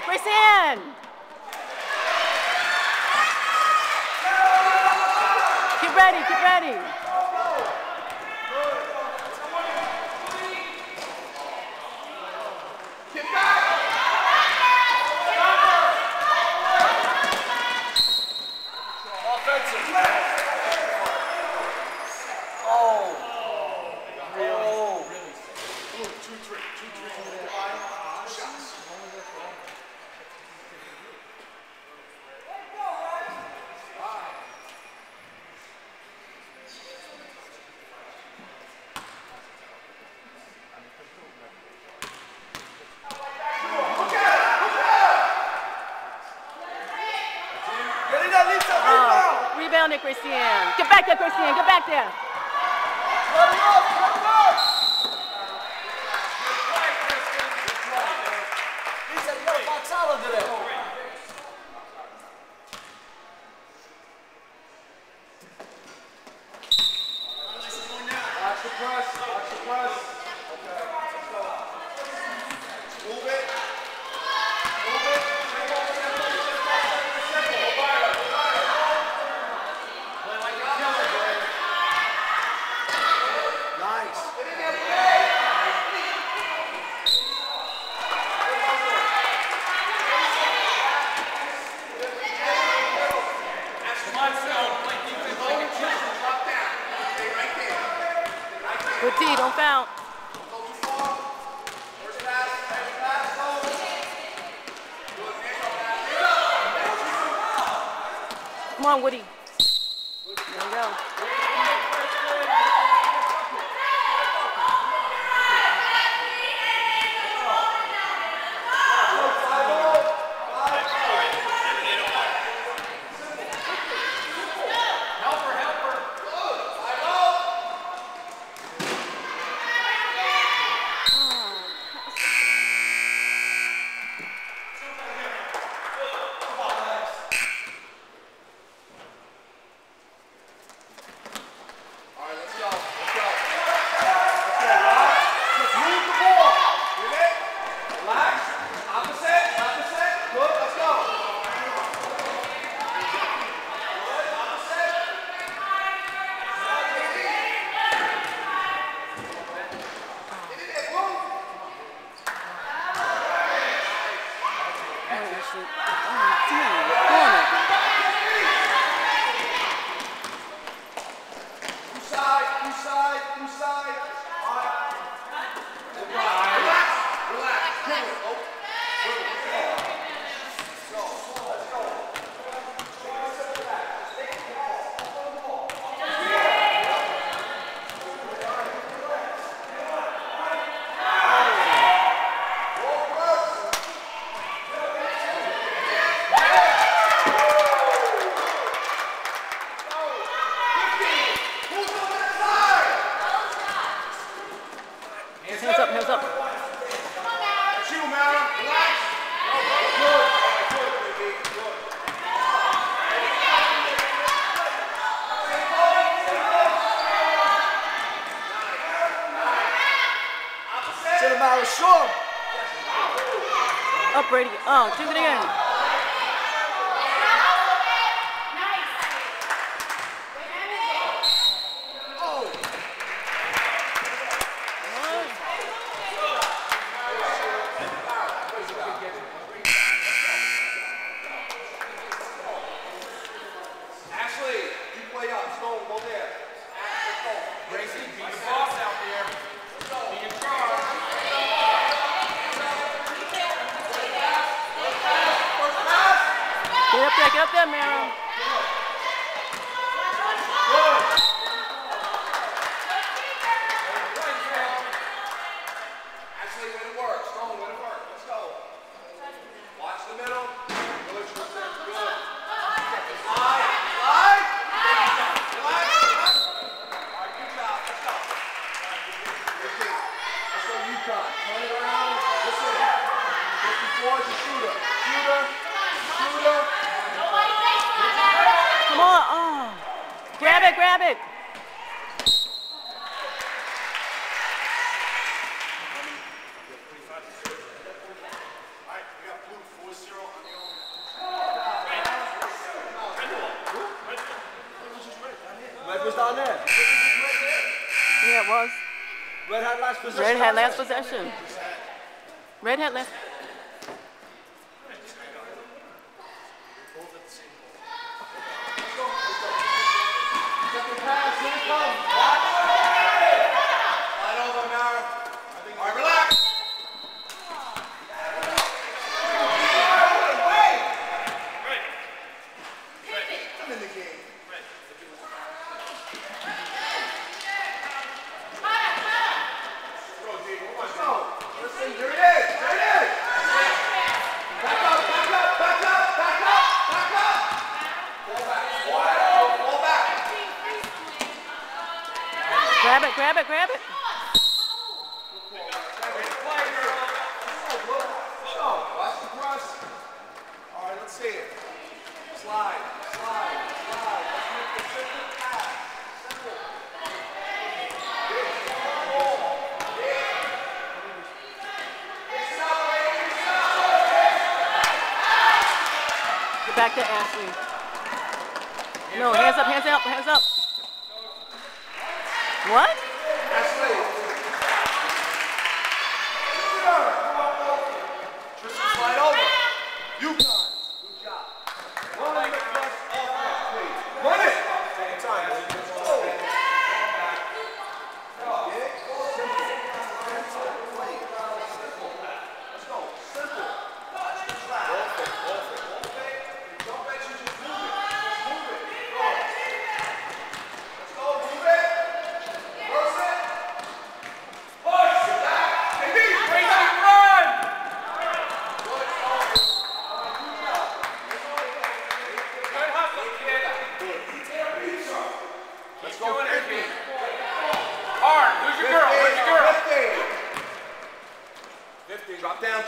There. Gracie Get ready. Get ready. Rebound it, Christian. Get back there, Christian. Get back there. Good Come on, Woody. Up, Brady. Oh, do it again. Get up there, get up there, Meryl. oh. Grab it, grab it. Yeah, it was. Red hat last possession. Red hat last possession. Red hat last. back to Ashley. No, hands up, hands up, hands up. What? Ashley.